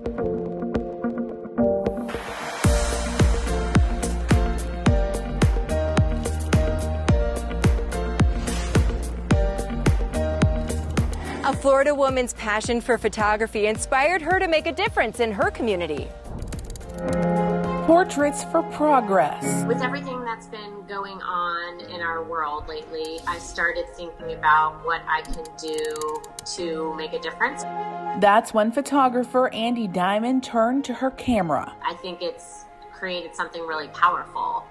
A Florida woman's passion for photography inspired her to make a difference in her community. Portraits for Progress. With everything that's been going on in our world lately, I started thinking about what I can do to make a difference. That's when photographer Andy Diamond turned to her camera. I think it's created something really powerful,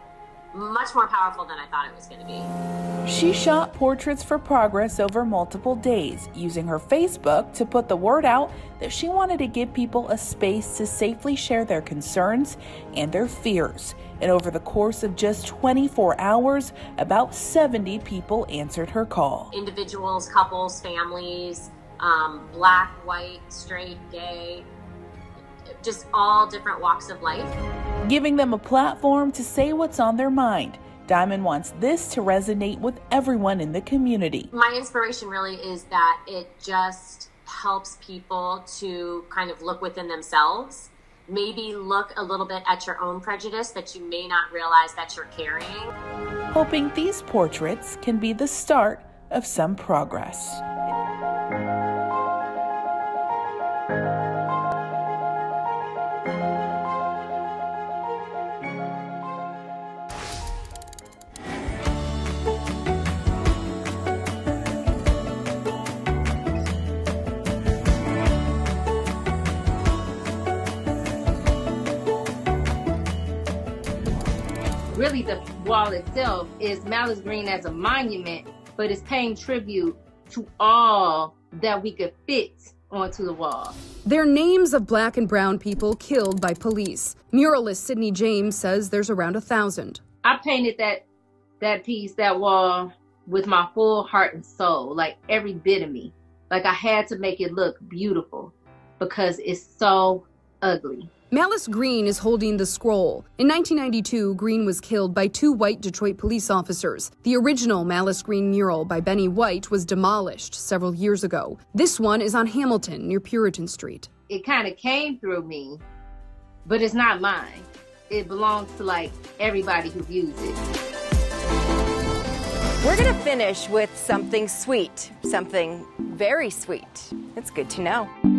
much more powerful than I thought it was going to be. She shot Portraits for Progress over multiple days, using her Facebook to put the word out that she wanted to give people a space to safely share their concerns and their fears. And over the course of just 24 hours, about 70 people answered her call. Individuals, couples, families, um, black, white, straight, gay, just all different walks of life. Giving them a platform to say what's on their mind. Diamond wants this to resonate with everyone in the community. My inspiration really is that it just helps people to kind of look within themselves. Maybe look a little bit at your own prejudice that you may not realize that you're carrying. Hoping these portraits can be the start of some progress. Really the wall itself is Malice Green as a monument, but it's paying tribute to all that we could fit onto the wall. They're names of black and brown people killed by police. Muralist Sydney James says there's around a thousand. I painted that that piece, that wall, with my full heart and soul, like every bit of me. Like I had to make it look beautiful because it's so ugly. Malice Green is holding the scroll. In 1992, Green was killed by two white Detroit police officers. The original Malice Green mural by Benny White was demolished several years ago. This one is on Hamilton near Puritan Street. It kind of came through me, but it's not mine. It belongs to like everybody who views it. We're going to finish with something sweet, something very sweet. It's good to know.